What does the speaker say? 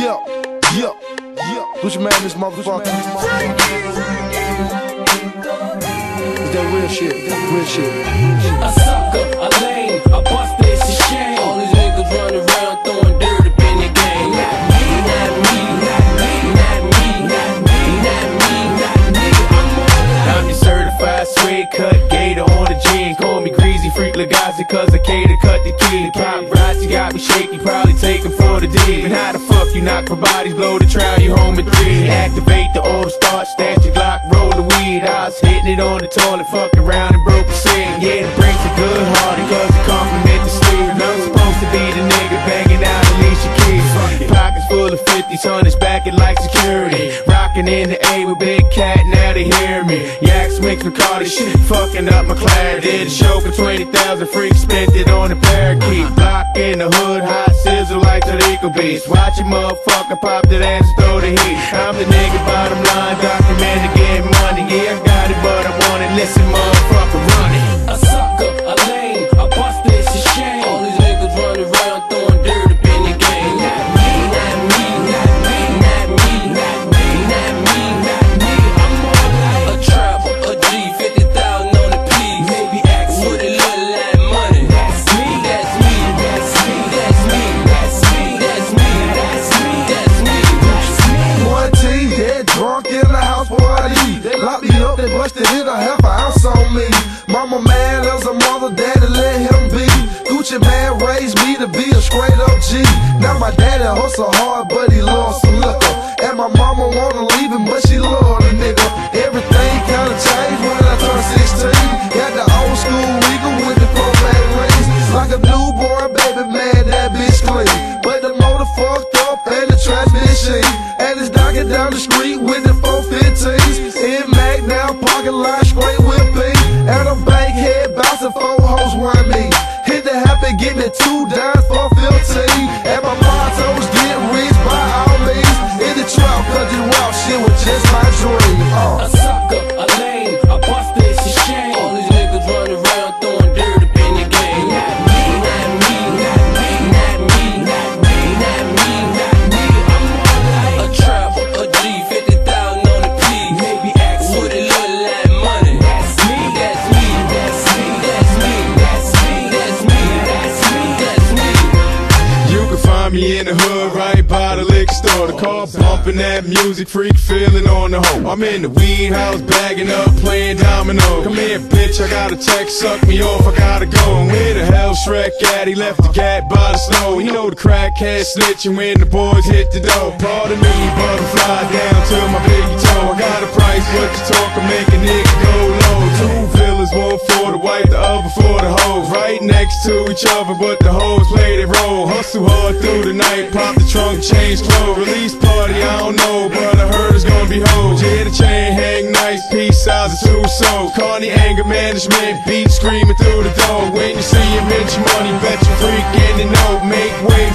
Yeah, yeah, yeah. Gucci Mane, this motherfucker. Is that real shit? Real shit. A sucker, a lame, a buster, it's a shame. All these niggas running around throwing dirt up in the game. Not me, not me, not me, not me, not me, not me, not me. I'm your certified suede cut gator on the jean. Call me greasy freak Legacy, cause I cater cut the key. The pop rides, you got me shaky, probably taking for the D. And how the fuck you knock for bodies, blow the trial, you home in three. Activate the auto start, stash your Glock, roll the weed. I was hitting it on the toilet, fuck around and broke a scene. Yeah, the brakes are good hearted, 50s on his back it like security. Rocking in the A with Big Cat, now they hear me. Yaks Mix, with Cardi shit, fucking up my clarity. Did a show for 20,000 freaks, spent it on the parakeet. Block in the hood, hot sizzle like the Rico Beast. Watch a motherfucker pop that ass and throw the heat. I'm the nigga bottom line, documented getting money. Yeah, I got it, but I want it. Listen, motherfucker. They busted in a half an ounce on me. Mama man as a mother, daddy let him be. Gucci Mane raised me to be a straight up G. Now my daddy hustle hard, but he lost some liquor. Down the street with the 415s. In Mac now, parking lot straight with P. And a bank head bouncing four hoes want me. Hit the happy, me two dimes for 15. Me in the hood right by the liquor store. The car bumping that music, freak feeling on the hoe. I'm in the weed house bagging up, playing domino. Come here, bitch, I got a text, suck me off, I gotta go. Where the hell Shrek at? He left the cat by the snow. You know the crackhead snitching when the boys hit the door. Pardon me, butterfly down to my biggie toe. I got a price, what you talking, make a nigga go low. Two villas, one for the white, the other for the hoes. Right next to each other, but the hoes played their role. Hustle hard through the night, pop the trunk, change clothes. Release party, I don't know, but I heard it's gonna be hoes. Yeah, the chain hang nice, piece size of two souls. Carney anger management, beat screaming through the door. When you see him, it's your money, bet you freak in the note, make way